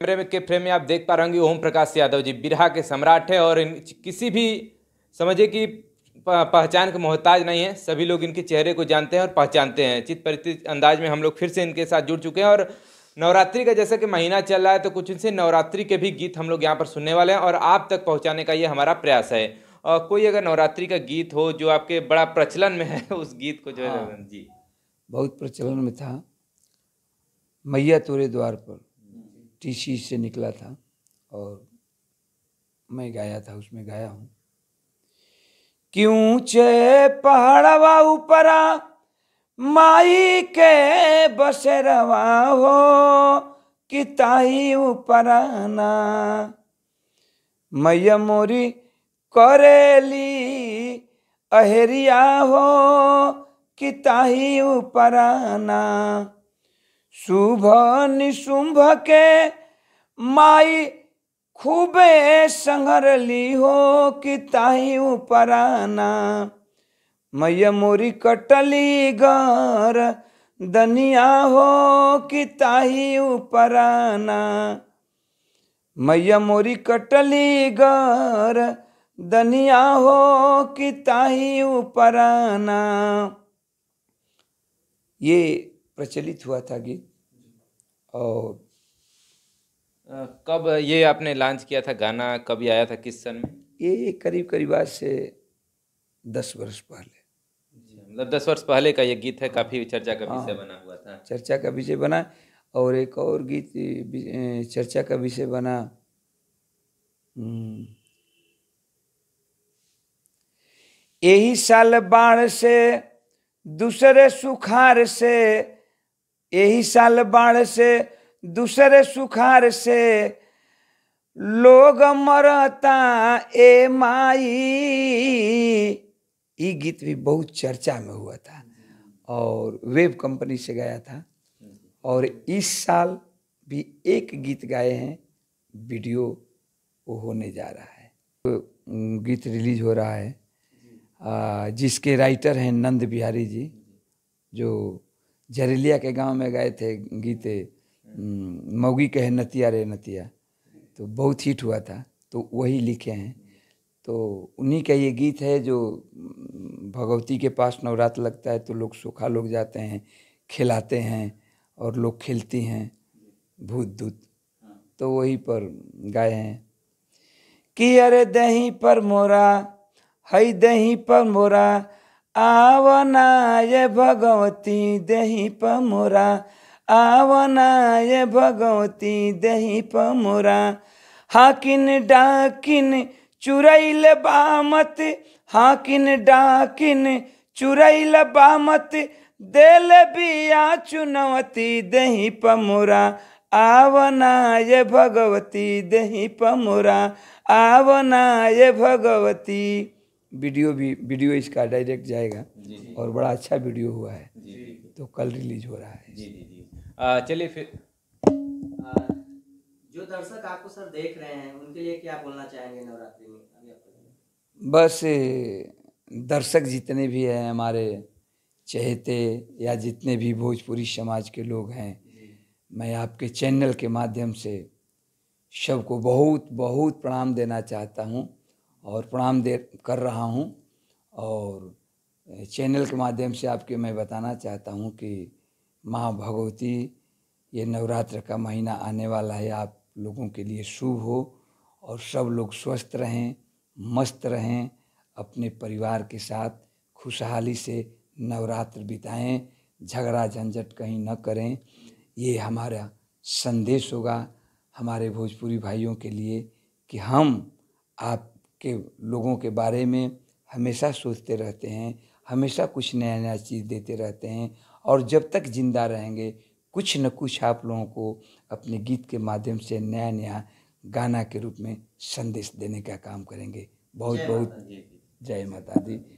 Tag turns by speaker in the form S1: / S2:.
S1: कैमरे में के फ्रेम में आप देख पा रहे होंगे ओम प्रकाश यादव जी बिरहा के सम्राट है और इन किसी भी समझिए कि पहचान के मोहताज नहीं है। सभी लोग इनके चेहरे को जानते हैं और पहचानते हैं। चित परिचित अंदाज में हम लोग फिर से इनके साथ जुड़ चुके हैं और नवरात्रि का जैसा कि महीना चल रहा है तो कुछ इनसे नवरात्रि के भी गीत हम लोग यहाँ पर सुनने वाले हैं और आप तक पहुँचाने का ये हमारा प्रयास है। और कोई अगर नवरात्रि का गीत हो जो आपके बड़ा प्रचलन में है उस गीत को जो है
S2: हाँ।
S1: जी।
S2: बहुत प्रचलन में था। मैया तोरे द्वार पर। टीसी से निकला था और मैं गाया था, उसमें गाया हूँ। कि ऊँचे पहाड़वा ऊपरा माई के बसेरवा हो कि ऊपराना मैया मोरी करेली अहेरिया हो कि ताही ऊपराना शुभ निशुंभ के माई खूबे संघरली हो कि ताही ऊपराना मैया मोरी कटली गर दनिया हो कि ताही ऊपराना मैया मोरी कटली गर दनिया हो कि ताही ऊपराना ये प्रचलित हुआ था गीत। और
S1: कब ये आपने लॉन्च किया था गाना? कब ये आया था? किस सन में?
S2: ये करीब करीब आज से दस वर्ष पहले।
S1: मतलब दस वर्ष पहले का ये गीत है काफ़ी चर्चा का विषय
S2: हाँ।
S1: बना हुआ था।
S2: चर्चा का विषय बना। और एक और गीत चर्चा का विषय बना। हम्म, यही साल बाढ़ से दूसरे सुखार से यही साल बाढ़ से दूसरे सुखार से। लोग मरता ए माई। ये गीत भी बहुत चर्चा में हुआ था और वेब कंपनी से गाया था। और इस साल भी एक गीत गाए हैं वीडियो वो होने जा रहा है। तो, गीत रिलीज़ हो रहा है। जिसके राइटर हैं नंद बिहारी जी जो जरेलिया के गाँव में गए थे, गीते मौगी कहे नतिया रे नतिया। तो बहुत हिट हुआ था तो वही लिखे हैं। तो उन्हीं का ये गीत है जो भगवती के पास नवरात्र लगता है तो लोग सूखा लोग जाते हैं, खिलाते हैं और लोग खेलती हैं, भूत दूत। तो वही पर गाए हैं। कि अरे दही पर मोरा हई दही पर मोरा आवना ये भगवती दही पमुरा, आवनाय भगवती दही पमुरा। हाकिन डाकिन चुरैल बामत, हाकिन डाकिन चुरैल बामत, देल बिया चुनवती दही पमुरा। आवना ये भगवती दही पमुरा आवना ये भगवती वीडियो भी वीडियो इसका डायरेक्ट जाएगा और बड़ा अच्छा वीडियो हुआ है। तो कल रिलीज़ हो रहा है।
S1: जी जी जी। चलिए फिर।
S3: आ, जो दर्शक आपको सर देख रहे हैं उनके लिए क्या बोलना चाहेंगे नवरात्रि में? अभी आपको
S2: बस दर्शक जितने भी हैं हमारे चहेते या जितने भी भोजपुरी समाज के लोग हैं मैं आपके चैनल के माध्यम से सबको बहुत बहुत प्रणाम देना चाहता हूँ। और प्रणाम दे, कर रहा हूँ। और चैनल के माध्यम से आपके मैं बताना चाहता हूँ कि माँ भगवती ये नवरात्र का महीना आने वाला है। आप लोगों के लिए शुभ हो और सब लोग स्वस्थ रहें, मस्त रहें, अपने परिवार के साथ खुशहाली से नवरात्र बिताएँ, झगड़ा झंझट कहीं न करें। ये हमारा संदेश होगा हमारे भोजपुरी भाइयों के लिए कि हम आपके लोगों के बारे में हमेशा सोचते रहते हैं हमेशा कुछ नया नया चीज़ देते रहते हैं और जब तक ज़िंदा रहेंगे कुछ न कुछ आप लोगों को अपने गीत के माध्यम से नया नया गाना के रूप में संदेश देने का काम करेंगे। बहुत बहुत जय माता दी।